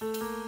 Música